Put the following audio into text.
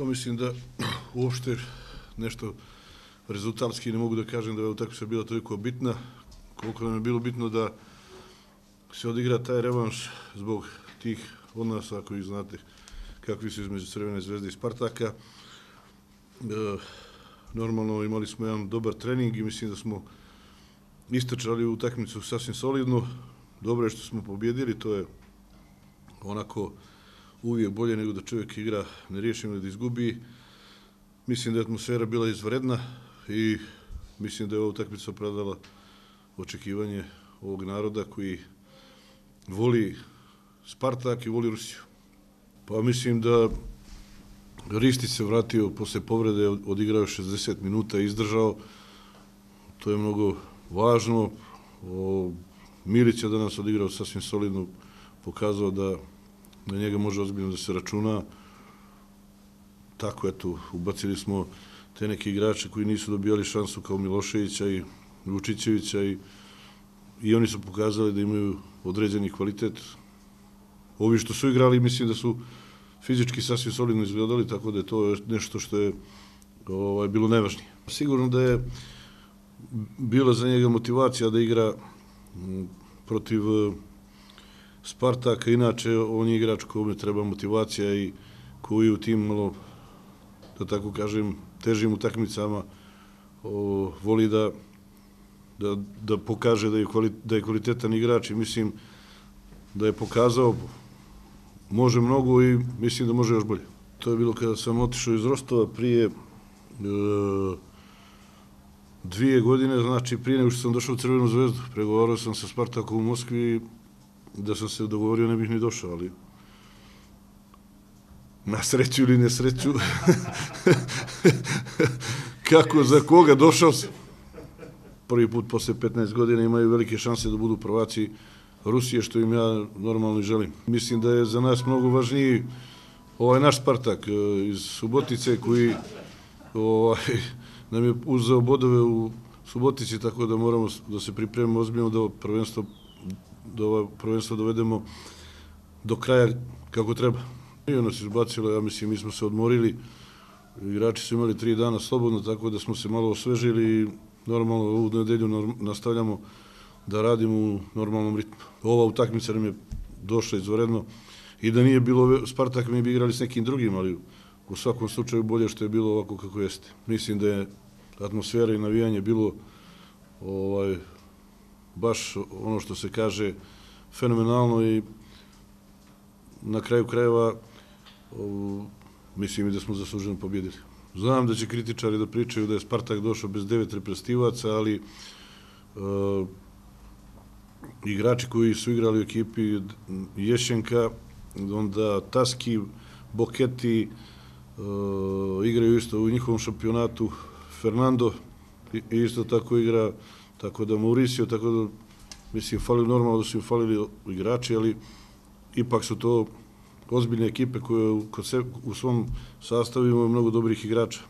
Pa mislim da uopšte nešto rezultatski ne mogu da kažem da je utakmica bila toliko bitna, koliko nam je bilo bitno da se odigra taj revanš zbog tih odnosa koji znate kakvi su između Crvene zvezde i Spartaka. E, normalno imali smo jedan dobar trening i mislim da smo istračali u utakmicu sasvim solidno. Dobro je što smo pobjedili, to je onako uvijek bolje nego da čovjek igra neriješeno da izgubi. Mislim da je atmosfera bila izvredna i mislim da je ova utakmica opravdala očekivanje ovog naroda koji voli Spartak i voli Rusiju. Pa mislim da Risti se vratio posle povrede, odigrao 60 minuta izdržao. To je mnogo važno. O, Milić je danas odigrao sasvim solidno, pokazao da na njega može ozbiljno da se računa. Tako, eto, ubacili smo te neke igrače koji nisu dobijali šansu kao Miloševića i Vučićevića i, i oni su pokazali da imaju određeni kvalitet. Ovi što su igrali, mislim da su fizički sasvim solidno izgledali, tako da je to nešto što je ovaj, bilo nevažnije. Sigurno da je bila za njega motivacija da igra protiv Spartaka, inače on je igrač kome treba motivacija i koji u tim malo, da tako kažem, težim utakmicama o, voli da, da, da pokaže da je, da je kvalitetan igrač i mislim da je pokazao može mnogo i mislim da može još bolje. To je bilo kada sam otišao iz Rostova prije e, dvije godine, znači prije nego što sam došao u Crvenu zvezdu. Pregovarao sam sa Spartakom u Moskvi da sam se dogovorio ne bih ni došao, ali na sreću ili nesreću, kako, za koga došao sam. Prvi put posle 15 godina imaju velike šanse da budu prvaci Rusije, što im ja normalno želim. Mislim da je za nas mnogo važniji ovaj naš Spartak e, iz Subotice koji ovaj, nam je uzeo bodove u Subotici, tako da moramo da se pripremimo ozbiljno da prvenstvo da ovo prvenstvo dovedemo do kraja kako treba. I ono se izbacilo, ja mislim, mi smo se odmorili, igrači su imali tri dana slobodno, tako da smo se malo osvežili i normalno ovu nedelju nastavljamo da radimo u normalnom ritmu. Ova utakmica nam je došla izvoredno i da nije bilo Spartak, mi bi igrali s nekim drugim, ali u svakom slučaju bolje što je bilo ovako kako jeste. Mislim da je atmosfera i navijanje bilo ovaj, baš ono što se kaže fenomenalno i na kraju krajeva mislim i da smo zasluženo pobjedili. Znam da će kritičari da pričaju da je Spartak došao bez devet reprezentivaca, ali uh, igrači koji su igrali u ekipi Ješenka, onda Taski, Boketi, uh, igraju isto u njihovom šampionatu, Fernando isto tako igra, tako da Mauricio, tako da mislim, falili normalno da su im falili igrači, ali ipak su to ozbiljne ekipe koje u, u svom sastavu imaju mnogo dobrih igrača.